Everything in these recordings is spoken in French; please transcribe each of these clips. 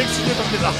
excité par tes arts.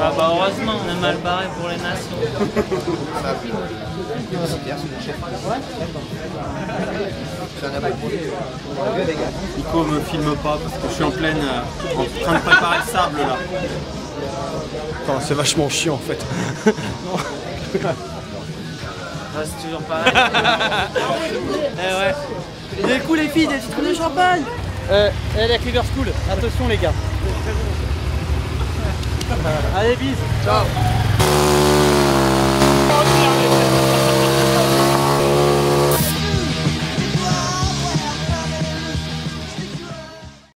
Ah bah heureusement, on est mal barré pour les nations. Nico me filme pas parce que je suis en pleine euh, en train de préparer le sable là. Enfin, c'est vachement chiant en fait. Ah, c'est toujours pareil. Eh ouais. Des coups les filles, des coups de champagne Euh, elle est Cleaver School, attention les gars. Allez, bis. Ciao